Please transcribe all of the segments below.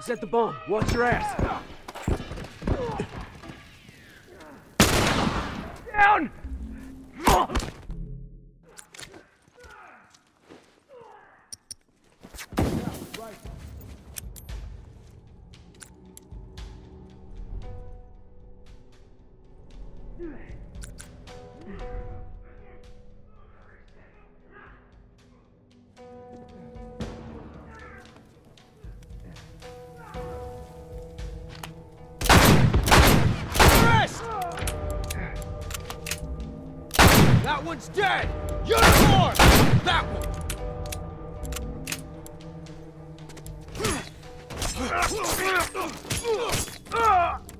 Set the bomb. Watch your ass. Down! Rest! That one's dead! Uniform! That one! Fuck,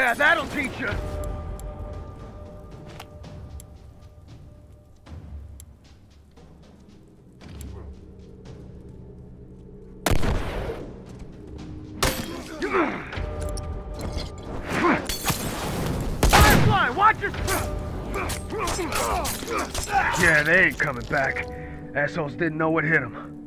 Yeah, that'll teach you! Firefly, watch. Yeah, they ain't coming back. Assholes didn't know what hit them.